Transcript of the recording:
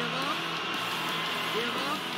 Give up. Give up.